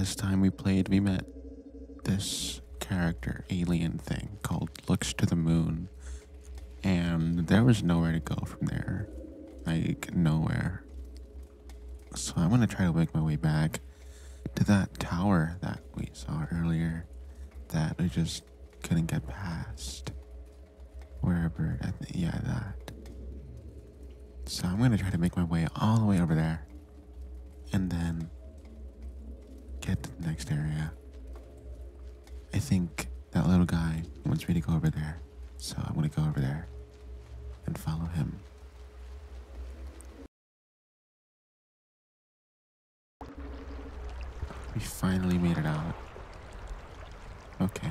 last time we played, we met this character, alien thing called Looks to the Moon. And there was nowhere to go from there. Like, nowhere. So I'm gonna try to make my way back to that tower that we saw earlier that we just couldn't get past. Wherever, I th- yeah, that. So I'm gonna try to make my way all the way over there and then get to the next area. I think that little guy wants me to go over there, so I'm gonna go over there and follow him. We finally made it out. Okay.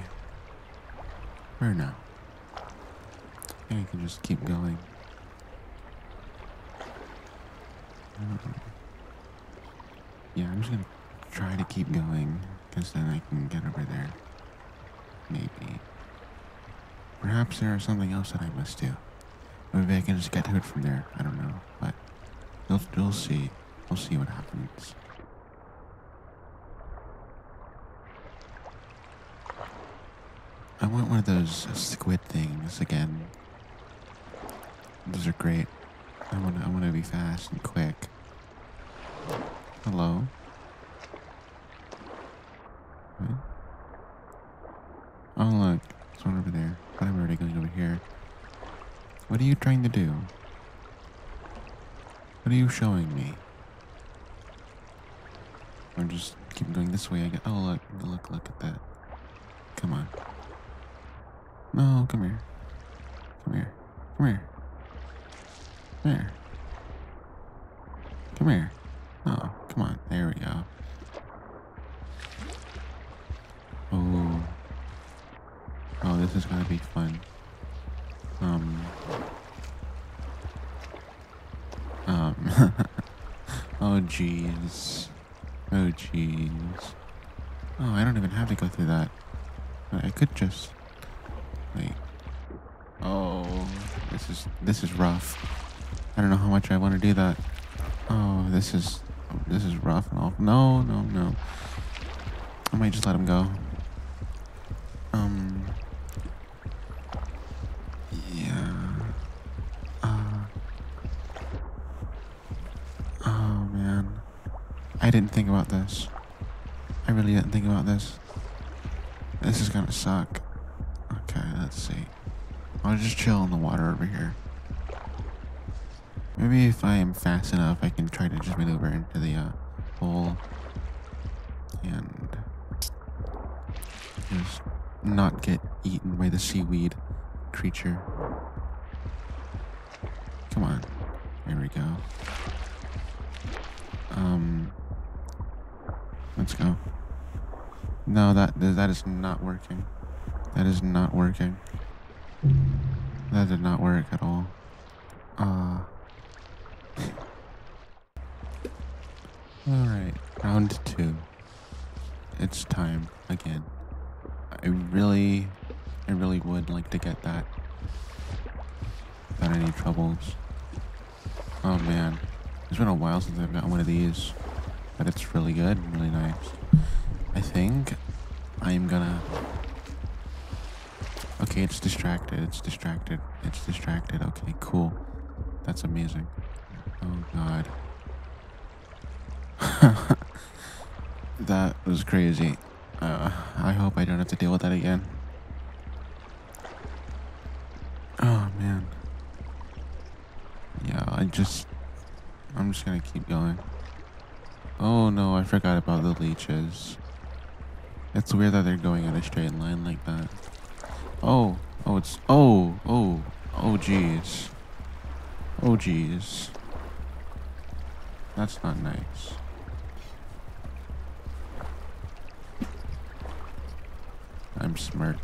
Where now? I I can just keep going. Um, yeah, I'm just gonna try to keep going, because then I can get over there. Maybe. Perhaps there is something else that I must do. Maybe I can just get to it from there. I don't know, but we'll, we'll see. We'll see what happens. I want one of those squid things again. Those are great. I want to. I want to be fast and quick. Hello. What? Oh look, there's one over there. But I'm already going over here. What are you trying to do? What are you showing me? I'm just keep going this way. I get. Oh look, look, look at that. Come on. No, come here. Come here. Come here. Come here. Come here. Oh, come on. There we go. Oh. Oh, this is gonna be fun. Um. Um. oh, jeez. Oh, jeez. Oh, I don't even have to go through that. I could just. Wait. Oh, this is this is rough. I don't know how much I want to do that. Oh, this is this is rough and awful. No, no, no. I might just let him go. I didn't think about this. I really didn't think about this. This is gonna suck. Okay, let's see. I'll just chill in the water over here. Maybe if I am fast enough, I can try to just maneuver into the uh, hole and just not get eaten by the seaweed creature. Come on. There we go. Um, let's go. No, that that is not working. That is not working. That did not work at all. Uh. Alright, round two. It's time again. I really, I really would like to get that without any troubles. Oh man, it's been a while since I've gotten one of these, but it's really good, really nice. I think I'm gonna Okay, it's distracted. It's distracted. It's distracted. Okay, cool. That's amazing. Oh god. that was crazy. Uh, I hope I don't have to deal with that again. Oh man. Yeah, I just I'm just gonna keep going. Oh no, I forgot about the leeches. It's weird that they're going in a straight line like that. Oh, oh, it's, oh, oh, oh, jeez. Oh, jeez. That's not nice. I'm smart.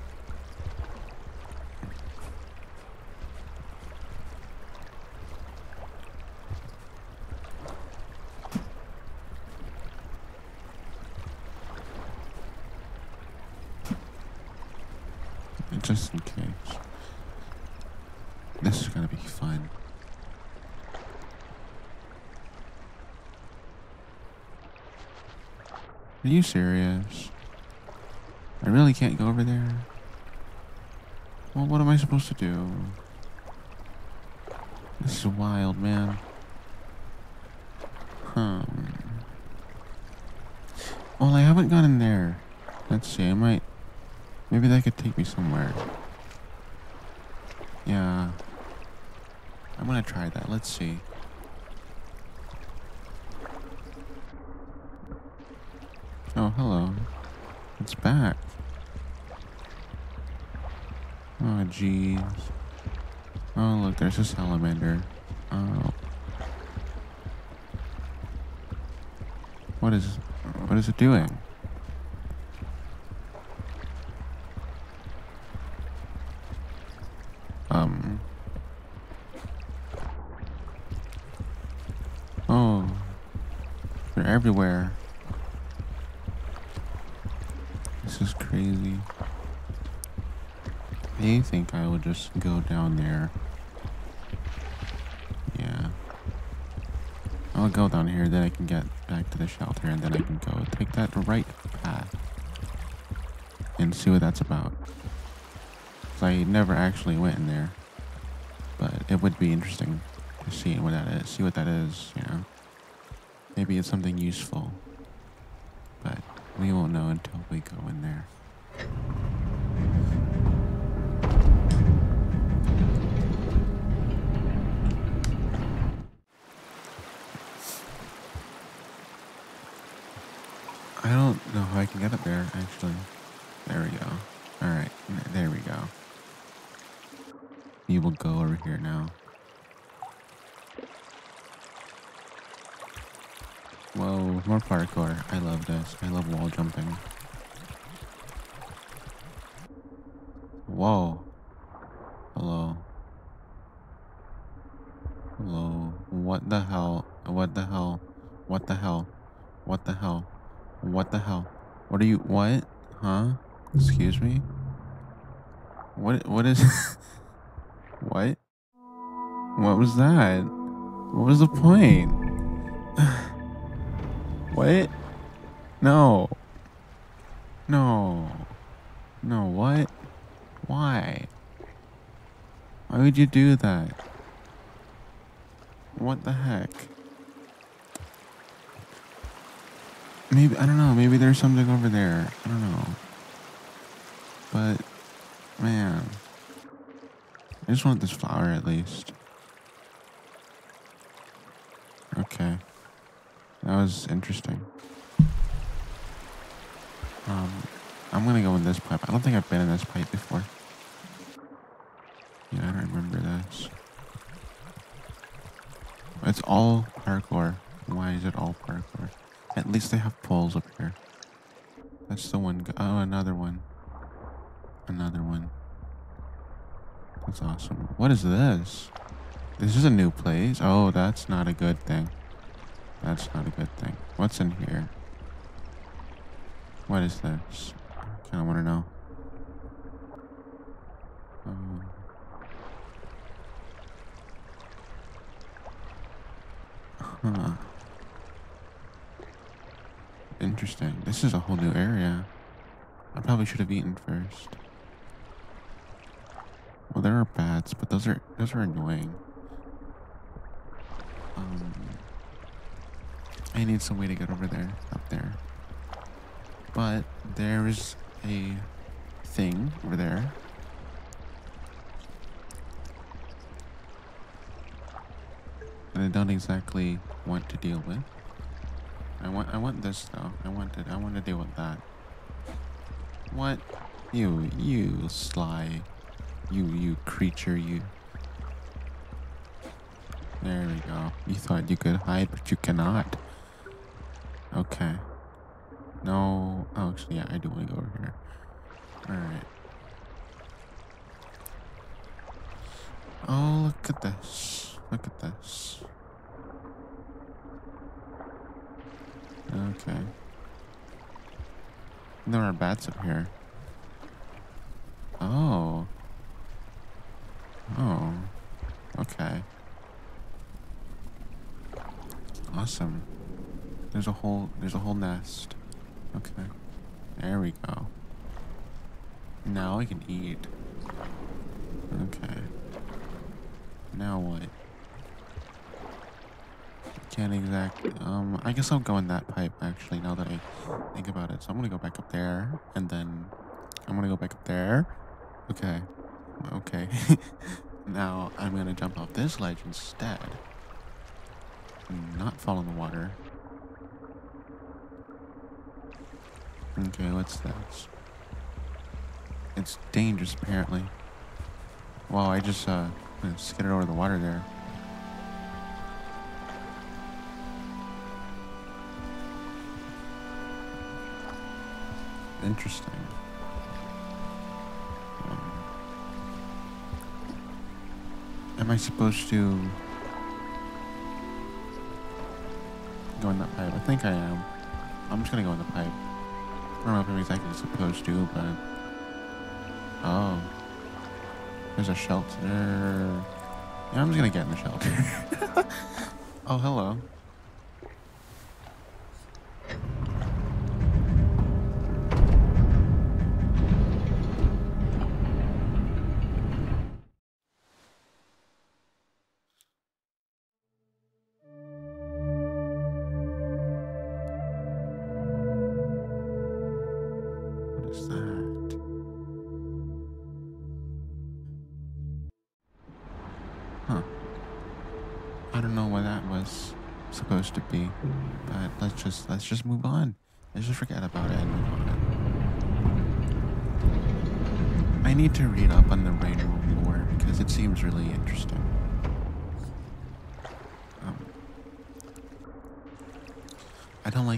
Just in case. This is gonna be fun. Are you serious? I really can't go over there? Well, what am I supposed to do? This is wild, man. Hmm. Well, I haven't gone in there. Let's see, I might... Maybe that could take me somewhere. Yeah. I'm gonna try that. Let's see. Hello. It's back. Oh, jeez. Oh, look, there's a salamander. Oh. What is... What is it doing? Um... Oh. They're everywhere. Crazy. I think I will just go down there. Yeah. I'll go down here, then I can get back to the shelter, and then I can go take that right path and see what that's about. 'Cause I never actually went in there, but it would be interesting to see what that is. See what that is, you know. Maybe it's something useful, but we won't know until we go in there. I don't know how I can get up there, actually. There we go. Alright, there we go. We will go over here now. Whoa, more parkour. I love this. I love wall jumping. Whoa. Hello. Hello. What the hell? What the hell? What the hell? What the hell? What the hell? What are you? What? Huh? Excuse me? What? What is. what? What was that? What was the point? what? No. No. No, what? Why? Why would you do that? What the heck? Maybe, I don't know, maybe there's something over there. I don't know. But, man. I just want this flower at least. Okay. That was interesting. Um, I'm gonna go in this pipe. I don't think I've been in this pipe before. Yeah, I don't remember this. It's all parkour. Why is it all parkour? At least they have poles up here. That's the one. Oh, another one. Another one. That's awesome. What is this? This is a new place. Oh, that's not a good thing. That's not a good thing. What's in here? What is this? I kind of want to know. Huh. Interesting. This is a whole new area. I probably should have eaten first. Well, there are bats, but those are those are annoying. Um, I need some way to get over there, up there. But there is a thing over there. That I don't exactly want to deal with. I want I want this though. I want it. I want to deal with that. What? You you sly. You you creature you. There we go. You thought you could hide, but you cannot. Okay. No. Oh, actually, yeah, I do want to go over here. Alright. Oh, look at this. Look at this. Okay. There are bats up here. Oh. Oh. Okay. Awesome. There's a whole there's a whole nest. Okay. There we go. Now I can eat. Okay. Now what? Can't exactly. Um, I guess I'll go in that pipe actually. Now that I think about it, so I'm gonna go back up there, and then I'm gonna go back up there. Okay. Okay. now I'm gonna jump off this ledge instead. And not fall in the water. Okay, what's that? It's dangerous, apparently. Wow, I just uh skidded over the water there. Interesting. Um, am I supposed to go in that pipe? I think I am. I'm just gonna go in the pipe. I don't know if I'm exactly supposed to, but oh, there's a shelter. Yeah, I'm just gonna get in the shelter. oh, hello.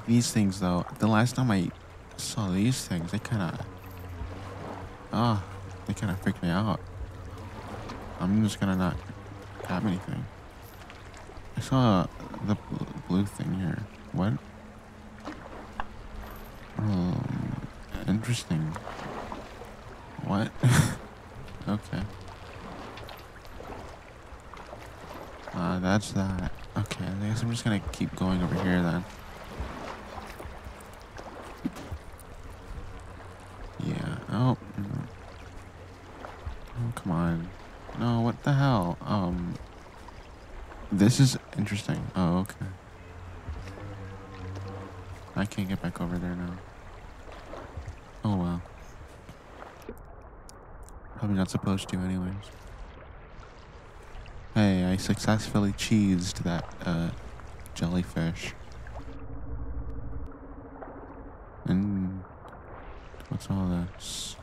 These things though. The last time I saw these things, they kind of, ah, they kind of freaked me out. I'm just gonna not have anything. I saw the bl- blue thing here. What? Um, interesting. What? okay. Uh, that's that. Okay, I guess I'm just gonna keep going over here then. Yeah. Oh. mm. Oh, come on. No, what the hell? Um. This is interesting. Oh, okay. I can't get back over there now. Oh well. Probably not supposed to, anyways. Hey, I successfully cheesed that uh, jellyfish. And what's all this?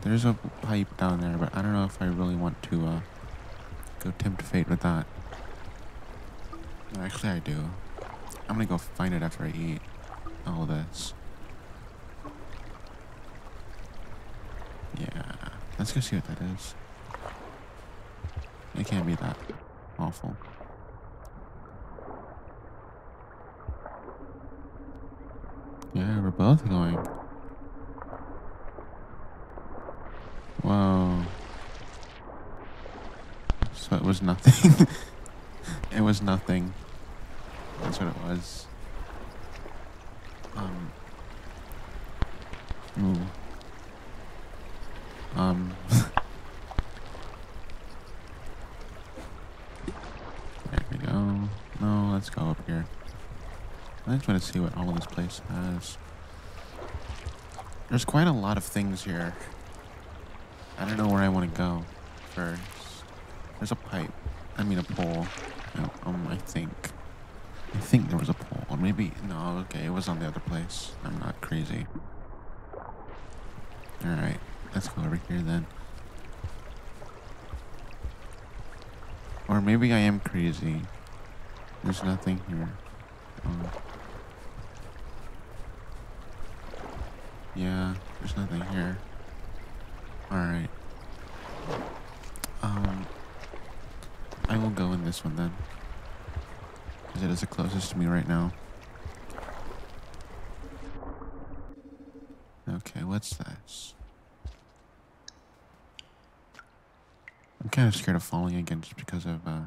There's a pipe down there, but I don't know if I really want to uh, go tempt fate with that. Actually, I do. I'm gonna go find it after I eat all this. Yeah, let's go see what that is. It can't be that awful. Yeah, we're both going. Whoa. So it was nothing. it was nothing. That's what it was. Um. Ooh. Um. there we go. No, let's go up here. I just want to see what all of this place has. There's quite a lot of things here. I don't know where I want to go first. There's a pipe. I mean a pole. No, Um, I think. I think there was a pole. Or maybe no, okay, it was on the other place. I'm not crazy. Alright, let's go over here then. Or maybe I am crazy. There's nothing here. Oh. Yeah, there's nothing here. Alright. Um, I will go in this one then. Because it is the closest to me right now. Okay, what's this? I'm kind of scared of falling again just because of uh,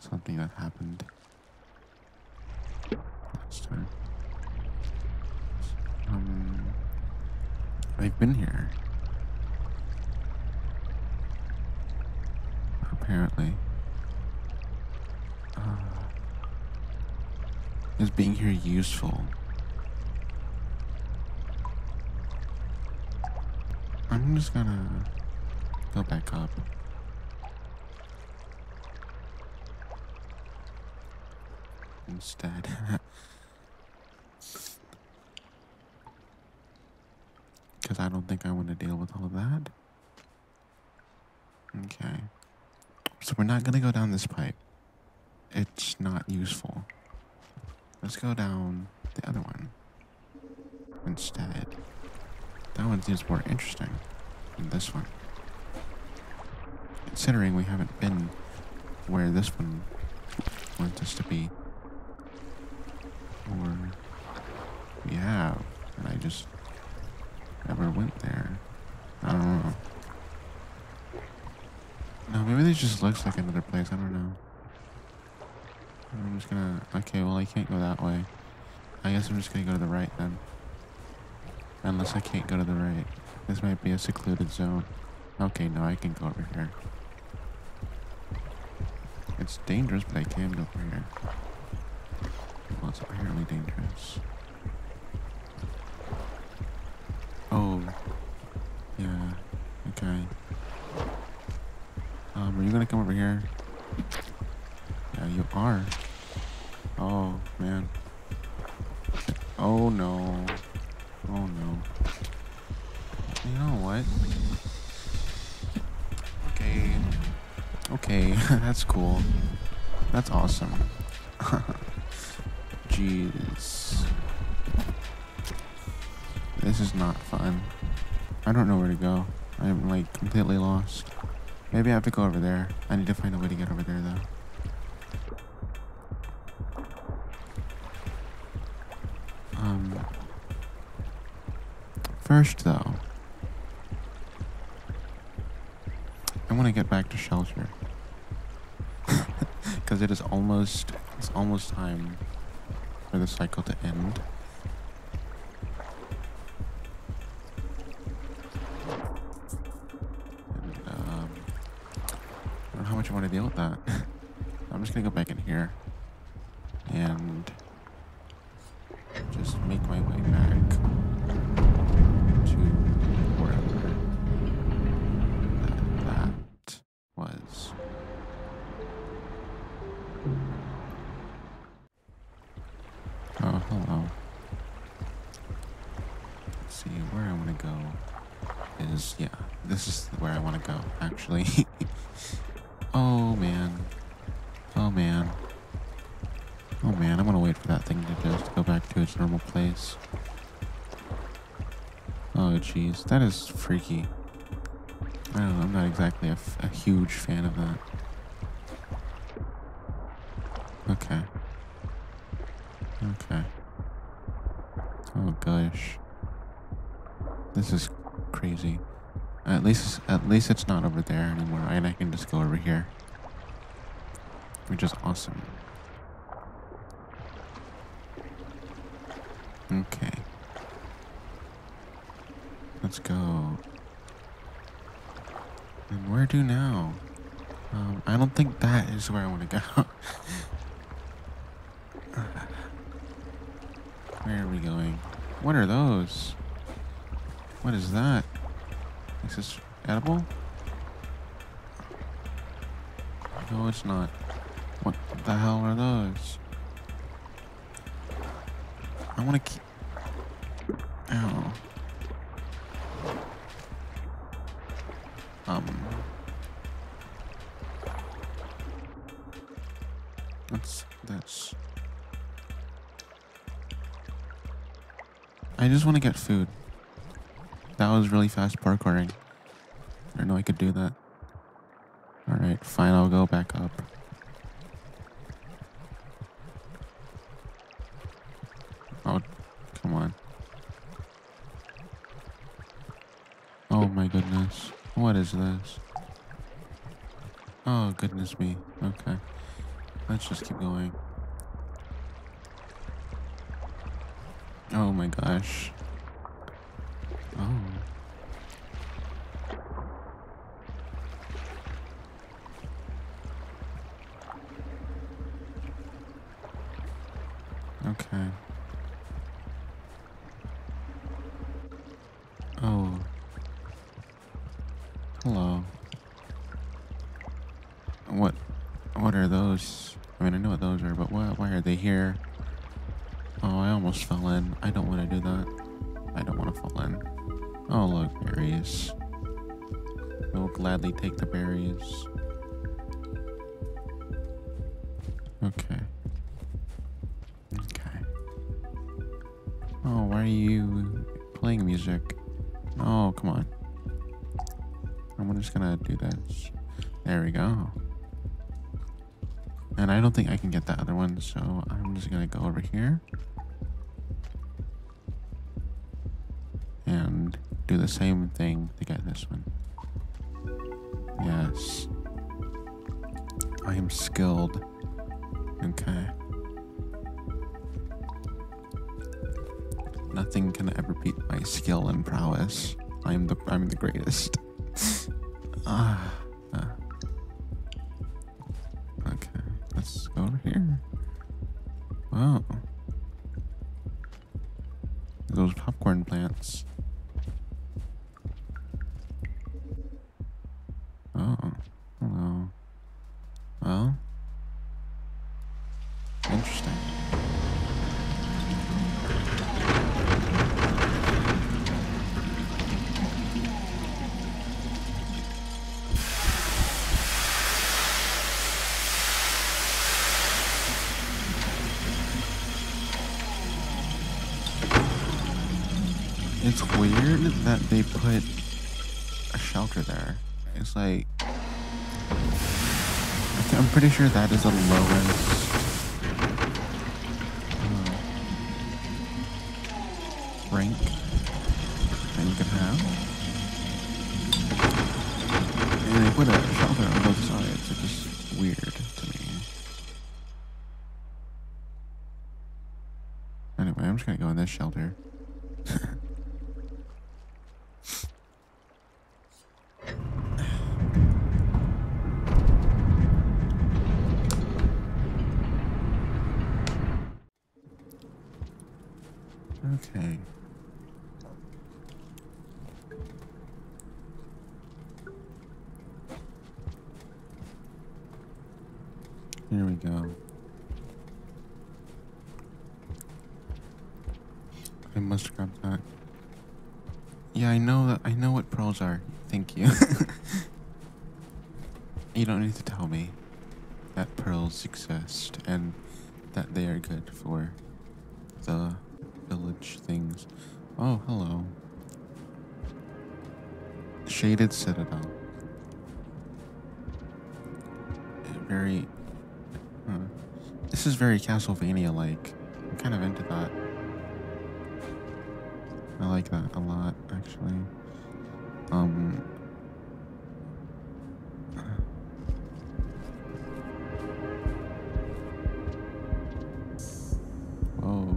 something that happened last time. Um, I've been here. Apparently. Uh, is being here useful? I'm just gonna go back up. Instead. Because I don't think I want to deal with all of that. Okay. So we're not gonna go down this pipe. It's not useful. Let's go down the other one instead. That one seems more interesting than this one. Considering we haven't been where this one wants us to be. Or we have, and I just never went there. I don't know. No, maybe this just looks like another place. I don't know. I'm just gonna. Okay, well, I can't go that way. I guess I'm just gonna go to the right then. Unless I can't go to the right. This might be a secluded zone. Okay, no, I can go over here. It's dangerous, but I can go over here. Well, it's apparently dangerous. You gonna come over here? Yeah, you are. Oh, man. Oh, no. Oh, no. You know what? Okay. Okay, that's cool. That's awesome. Jeez. This is not fun. I don't know where to go. I'm like completely lost. Maybe I have to go over there. I need to find a way to get over there though. Um, first though, I want to get back to shelter because it is almost it's almost time for the cycle to end. Much I want to deal with that. I'm just gonna go back in here and just make my way back that is freaky. I don't know, I'm not exactly a, huge fan of that. Okay. Okay. Oh gosh. This is crazy. At least at least it's not over there anymore, and I can just go over here. Which is awesome. Okay. Let's go. And where do now? Um, I don't think that is where I want to go. Where are we going? What are those? What is that? Is this edible? No, it's not. What the hell are those? I want to keep. Ow. I just want to get food. That was really fast parkouring. I didn't know I could do that. Alright, fine, I'll go back up. Oh, come on. Oh my goodness. What is this? Oh, goodness me. Okay. Let's just keep going. Oh my gosh. I'm just gonna do this. There we go. And I don't think I can get that other one, so I'm just gonna go over here. And do the same thing to get this one. Yes. I am skilled. Okay. Nothing can ever beat my skill and prowess. I'm the I'm the greatest. Ah. It's weird that they put a shelter there. It's like I'm pretty sure that is the lowest uh, rank that you can have. And they put a shelter on both sides. It's just weird to me. Anyway, I'm just gonna go in this shelter. Okay. Here we go. I must grab that. Yeah, I know that I know what pearls are. Thank you. you don't need to tell me that pearls exist and that they are good for the village things. Oh, hello. Shaded Citadel. Very. Huh. This is very Castlevania like. I'm kind of into that. I like that a lot, actually. Um. Whoa.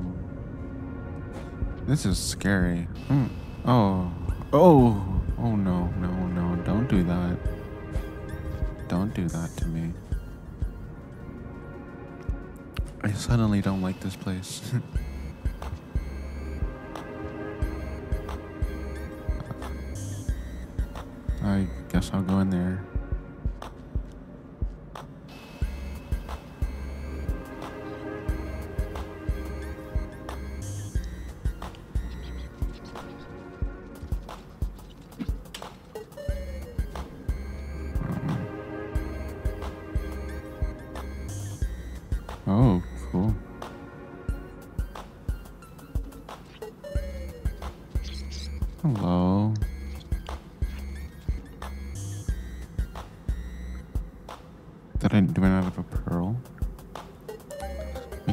This is scary. Mm. Oh. Oh. Oh no, no, no. Don't do that. Don't do that to me. I suddenly don't like this place. guess I'll go in there.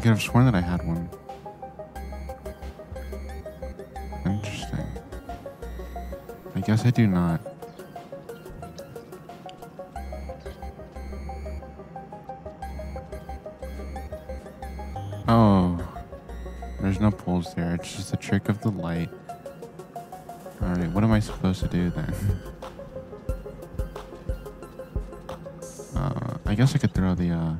Could have sworn that I had one. Interesting. I guess I do not. Oh, there's no poles there. It's just a trick of the light. Alright, what am I supposed to do then? uh, I guess I could throw the uh,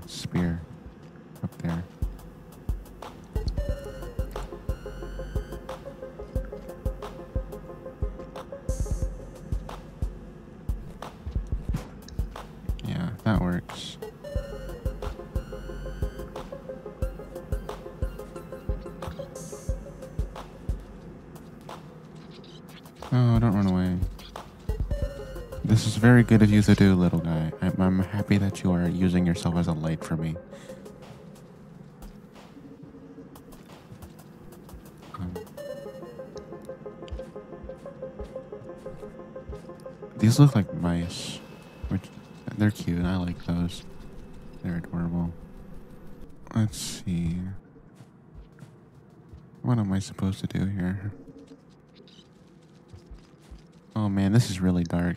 That works. Oh, don't run away. This is very good of you to do, little guy. I'm, I'm happy that you are using yourself as a light for me. Um, these look like mice, they're cute. I like those. They're adorable. Let's see. What am I supposed to do here? Oh man, this is really dark.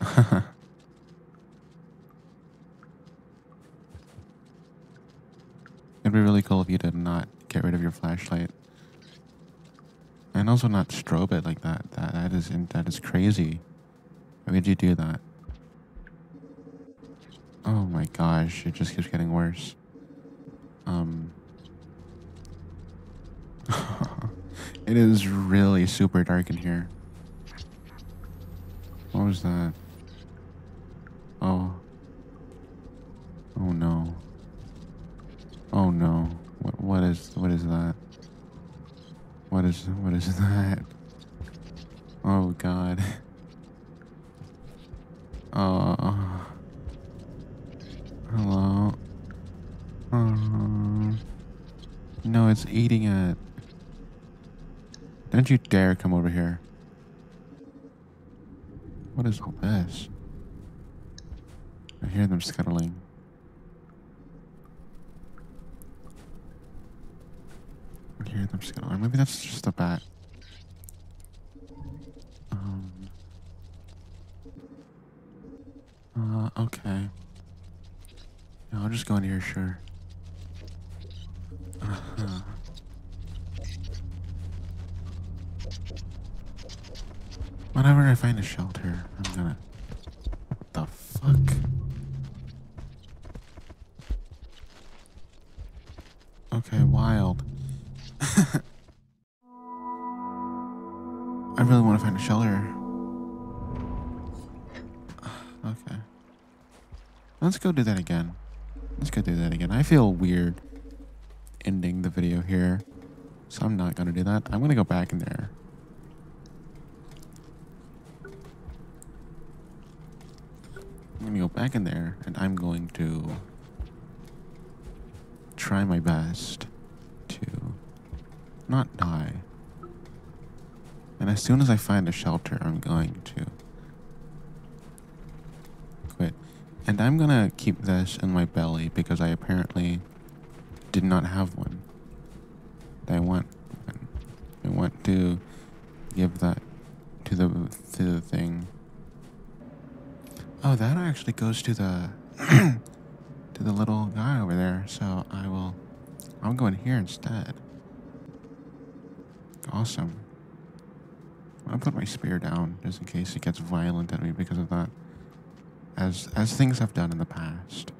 It'd be really cool if you did not get rid of your flashlight. And also not strobe it like that. That that is that is crazy. Why would you do that? Oh my gosh, it just keeps getting worse. Um It is really super dark in here. What was that? Oh. Oh no. Oh no. What what is what is that? What is what is that? Oh god. Oh. Hello. Oh. No, it's eating it. Don't you dare come over here. What is all this? I hear them scuttling. I hear them scuttling. Maybe that's just a bat. Um. Uh, okay. Yeah, I'll just go in here, sure. Uh-huh. Whenever I find a shelter, I'm gonna. What the fuck? Okay, wild. I really want to find a shelter. Okay. Let's go do that again. Let's go do that again. I feel weird ending the video here, so I'm not gonna do that. I'm gonna go back in there. I'm gonna go back in there and I'm going to try my best to not die. And as soon as I find a shelter, I'm going to quit. And I'm gonna keep this in my belly because I apparently did not have one. I want one. I want to give that to the to the thing. Oh, that actually goes to the to the little guy over there. So I will. I'm going here instead. Awesome. I'll put my spear down just in case it gets violent at me because of that. As as things have done in the past.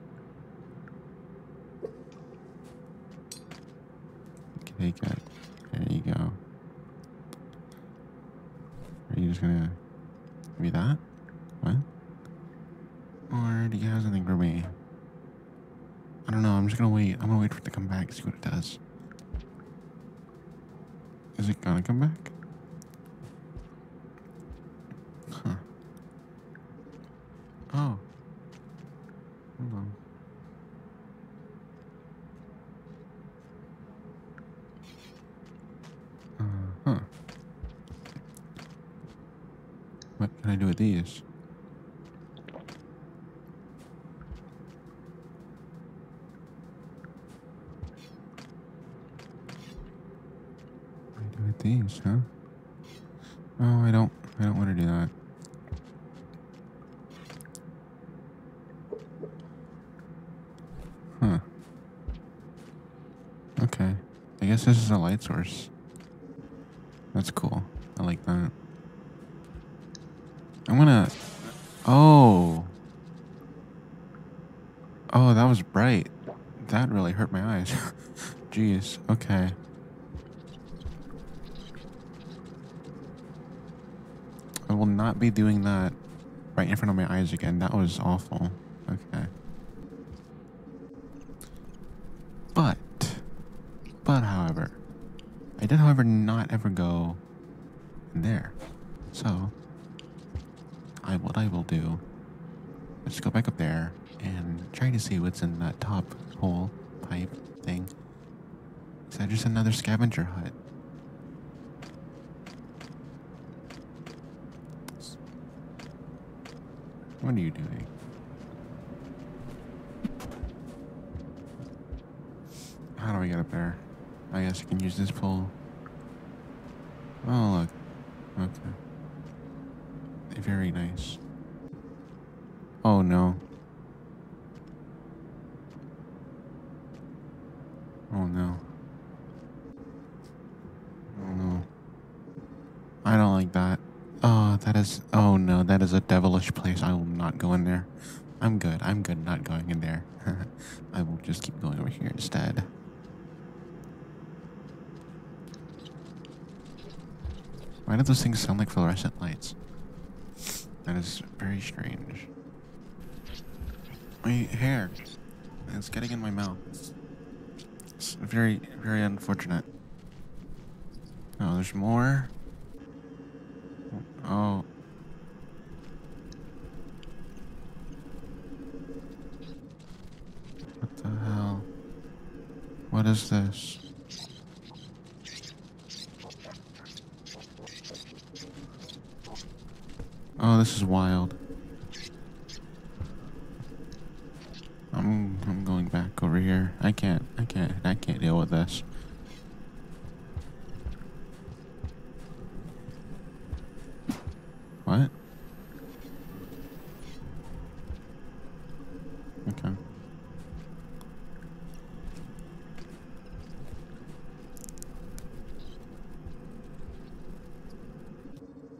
Take it. There you go. Are you just gonna give me that? You have something for me? I don't know. I'm just gonna wait. I'm gonna wait for it to come back. See what it does. Is it gonna come back? Huh. Oh. Hold on. Uh huh. What can I do with these? These, huh? Oh, I don't. I don't want to do that. Huh. Okay. I guess this is a light source. That's cool. I like that. I'm gonna. Oh. Oh, that was bright. That really hurt my eyes. Jeez. Okay. I will not be doing that right in front of my eyes again. That was awful. Okay. But, but however, I did, however, not ever go in there. So, I what I will do is go back up there and try to see what's in that top hole pipe thing. Is that just another scavenger hut? What are you doing? How do I get up there? I guess I can use this pole. Oh, look. Okay. Very nice. Oh, no. Oh, no. Oh, no. I don't like that. Oh, that is. Oh, no. That devilish place. I will not go in there. I'm good. I'm good not going in there. I will just keep going over here instead. Why do those things sound like fluorescent lights? That is very strange. My hair. It's getting in my mouth. It's very, very unfortunate. Oh, there's more. Oh. What the hell? What is this? Oh, this is wild. I'm I'm going back over here. I can't I can't I can't deal with this. What? Okay.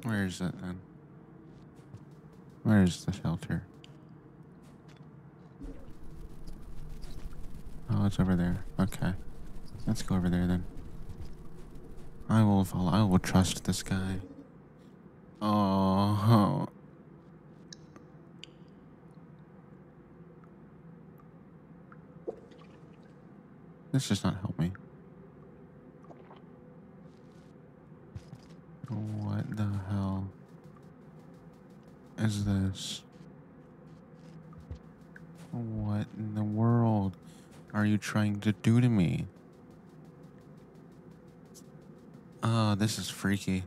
Where is it then? Where's the shelter? Oh, it's over there. Okay. Let's go over there then. I will follow. I will trust this guy. Oh. This does not help me. What the hell is this? What in the world are you trying to do to me? Oh, this is freaky.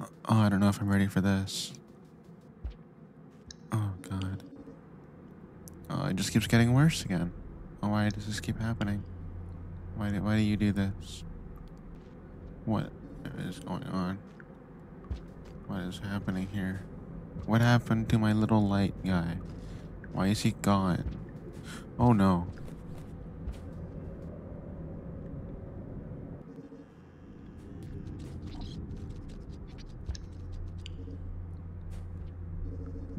Oh, I don't know if I'm ready for this. Oh, God. Oh, it just keeps getting worse again. Oh, why does this keep happening? Why do, why do you do this? What is going on? What is happening here? What happened to my little light guy? Why is he gone? Oh no.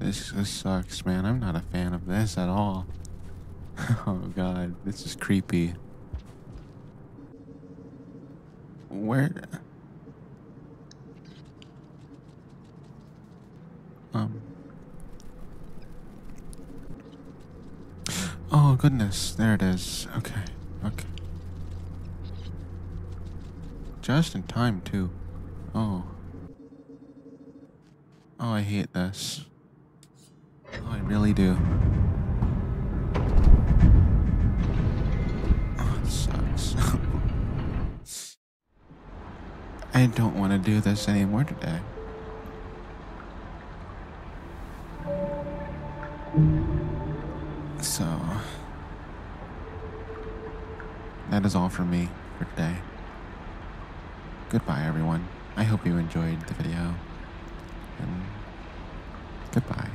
This, this sucks, man. I'm not a fan of this at all. oh god, this is creepy. Where? Um. Oh goodness, there it is. Okay, okay. Just in time too. Oh. Oh, I hate this. Really do. Oh, sucks. I don't want to do this anymore today. So, that is all for me for today. Goodbye, everyone. I hope you enjoyed the video. And goodbye.